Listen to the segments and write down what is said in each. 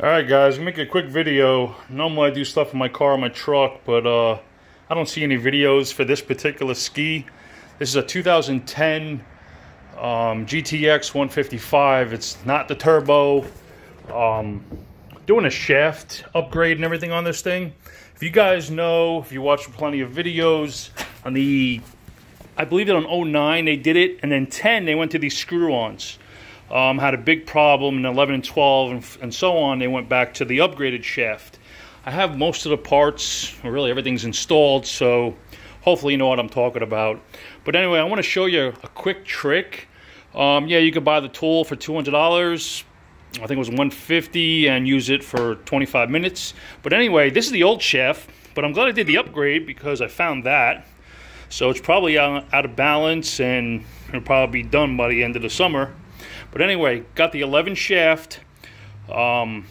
Alright guys, make a quick video. Normally I do stuff in my car, my truck, but uh, I don't see any videos for this particular ski. This is a 2010 um, GTX 155. It's not the turbo. Um, doing a shaft upgrade and everything on this thing. If you guys know, if you watch plenty of videos on the, I believe that on 09 they did it, and then 10 they went to these screw-ons um, had a big problem in 11 and 12 and, and, so on. They went back to the upgraded shaft. I have most of the parts, or really everything's installed, so hopefully you know what I'm talking about. But anyway, I want to show you a quick trick. Um, yeah, you could buy the tool for $200. I think it was 150 and use it for 25 minutes. But anyway, this is the old shaft, but I'm glad I did the upgrade because I found that. So it's probably out, out of balance and it'll probably be done by the end of the summer. But anyway, got the 11 shaft, um,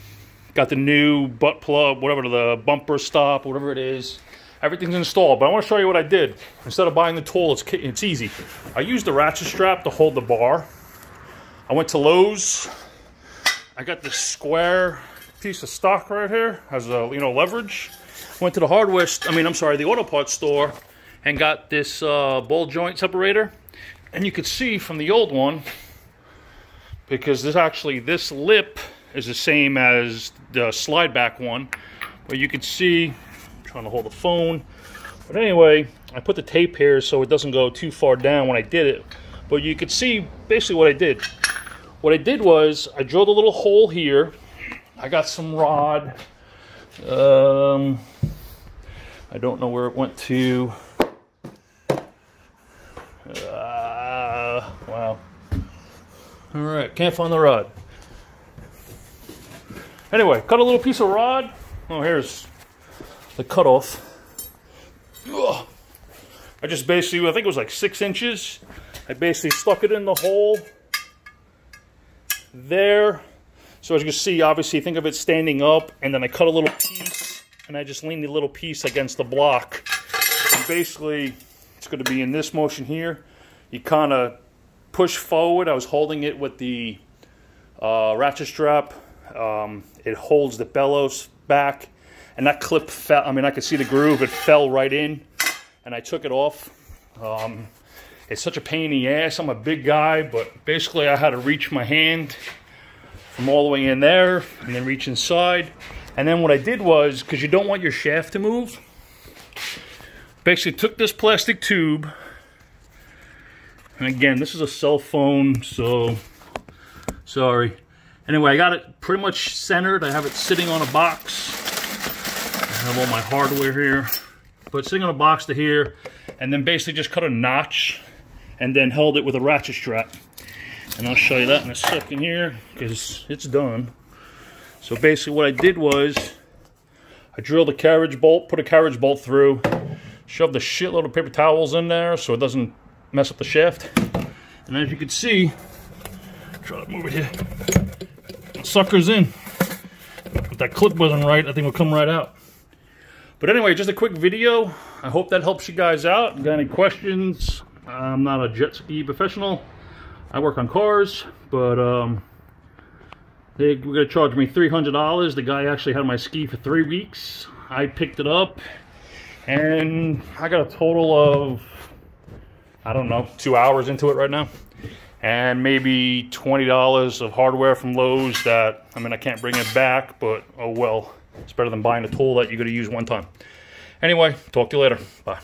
got the new butt plug, whatever the bumper stop, whatever it is. Everything's installed, but I want to show you what I did. Instead of buying the tool, it's, it's easy. I used the ratchet strap to hold the bar. I went to Lowe's. I got this square piece of stock right here as a you know leverage. Went to the hardware, store, I mean, I'm sorry, the auto parts store and got this uh, ball joint separator. And you could see from the old one, because this actually, this lip is the same as the slide back one. But you can see, I'm trying to hold the phone. But anyway, I put the tape here so it doesn't go too far down when I did it. But you can see basically what I did. What I did was I drilled a little hole here. I got some rod. Um, I don't know where it went to. Uh, wow. All right, can't find the rod. Anyway, cut a little piece of rod. Oh, here's the cutoff. Ugh. I just basically, I think it was like six inches. I basically stuck it in the hole there. So as you can see, obviously think of it standing up and then I cut a little piece and I just leaned the little piece against the block. And basically, it's going to be in this motion here. You kind of push forward. I was holding it with the uh, ratchet strap. Um, it holds the bellows back, and that clip fell. I mean, I could see the groove. It fell right in, and I took it off. Um, it's such a pain in the ass. I'm a big guy, but basically I had to reach my hand from all the way in there and then reach inside. And then what I did was, because you don't want your shaft to move, basically took this plastic tube and again, this is a cell phone, so sorry. Anyway, I got it pretty much centered. I have it sitting on a box. I have all my hardware here. But sitting on a box to here, and then basically just cut a notch and then held it with a ratchet strap. And I'll show you that in a second here, because it's done. So basically what I did was, I drilled a carriage bolt, put a carriage bolt through, shoved a shitload of paper towels in there so it doesn't mess up the shaft. And as you can see, try to move it here, sucker's in. If that clip wasn't right, I think it'll come right out. But anyway, just a quick video. I hope that helps you guys out. Got any questions? I'm not a jet ski professional. I work on cars, but um, they were gonna charge me $300. The guy actually had my ski for three weeks. I picked it up and I got a total of I don't know, two hours into it right now. And maybe $20 of hardware from Lowe's that, I mean, I can't bring it back, but oh well. It's better than buying a tool that you're going to use one time. Anyway, talk to you later. Bye.